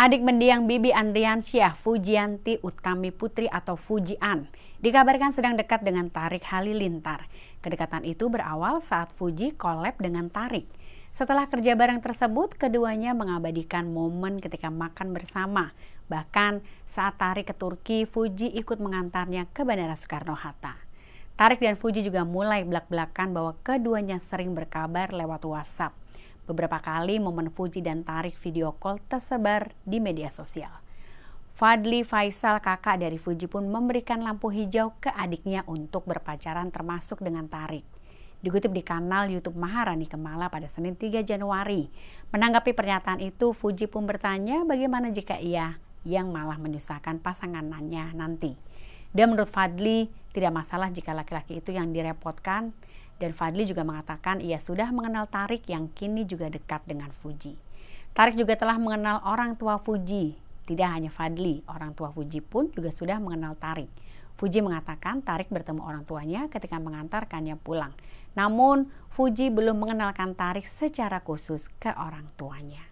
Adik mendiang Bibi Andriansyah Fujianti Utami Putri atau Fujian dikabarkan sedang dekat dengan Tarik Halilintar. Kedekatan itu berawal saat Fuji kolab dengan Tarik. Setelah kerja bareng tersebut, keduanya mengabadikan momen ketika makan bersama. Bahkan saat Tarik ke Turki, Fuji ikut mengantarnya ke Bandara Soekarno-Hatta. Tarik dan Fuji juga mulai belak-belakan bahwa keduanya sering berkabar lewat WhatsApp. Beberapa kali momen Fuji dan Tarik video call tersebar di media sosial. Fadli Faisal kakak dari Fuji pun memberikan lampu hijau ke adiknya untuk berpacaran termasuk dengan Tarik. Dikutip di kanal YouTube Maharani Kemala pada Senin 3 Januari. Menanggapi pernyataan itu, Fuji pun bertanya bagaimana jika ia yang malah menyusahkan pasangannya nanti. Dan menurut Fadli, tidak masalah jika laki-laki itu yang direpotkan dan Fadli juga mengatakan ia sudah mengenal Tarik yang kini juga dekat dengan Fuji. Tarik juga telah mengenal orang tua Fuji. Tidak hanya Fadli, orang tua Fuji pun juga sudah mengenal Tarik. Fuji mengatakan Tarik bertemu orang tuanya ketika mengantarkannya pulang. Namun, Fuji belum mengenalkan Tarik secara khusus ke orang tuanya.